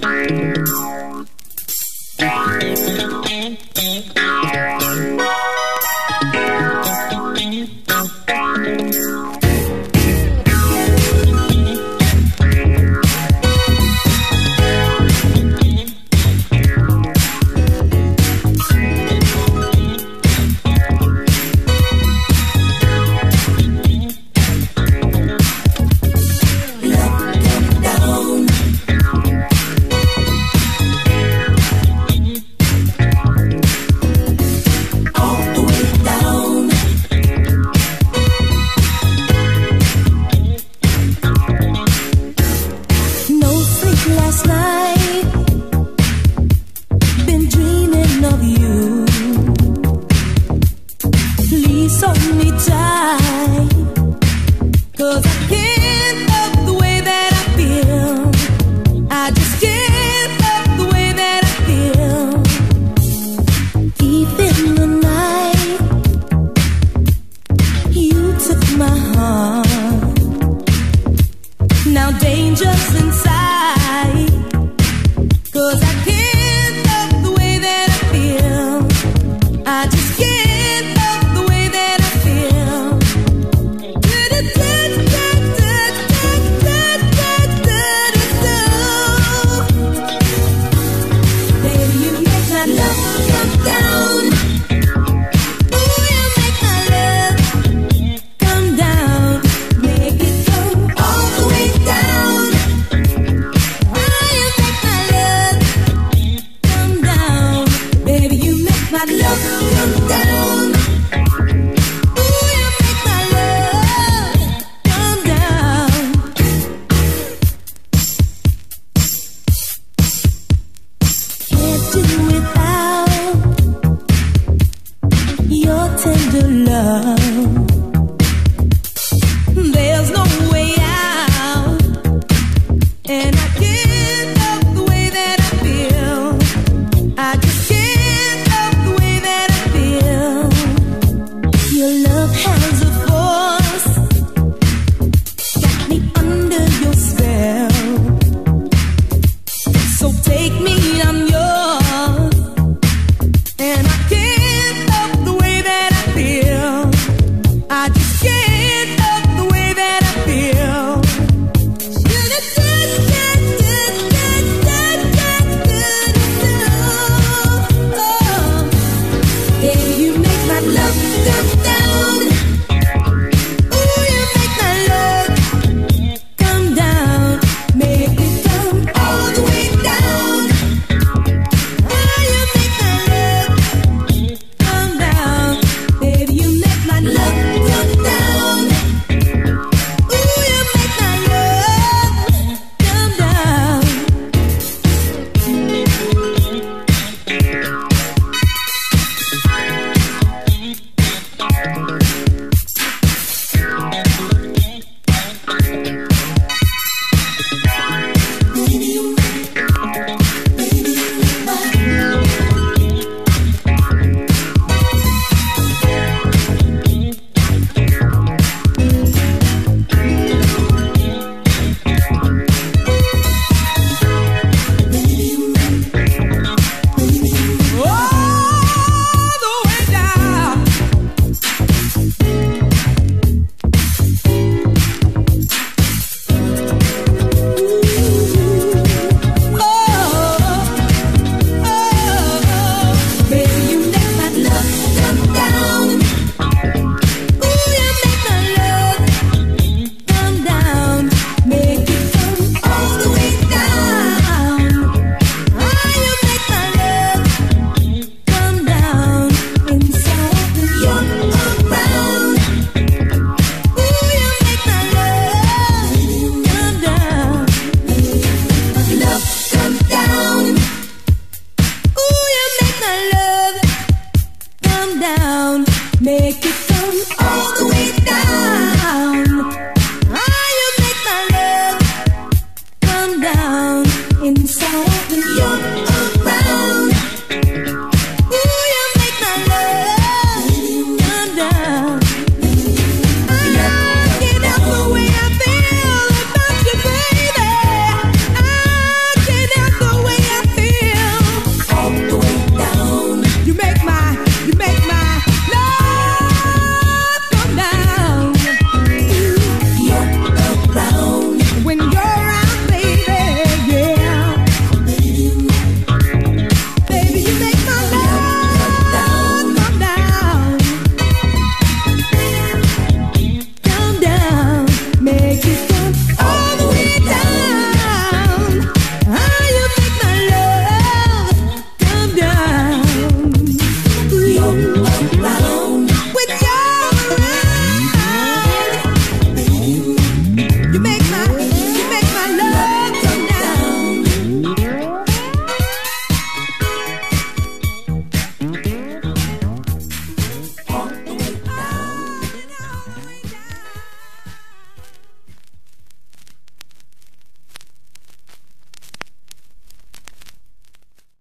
Bye.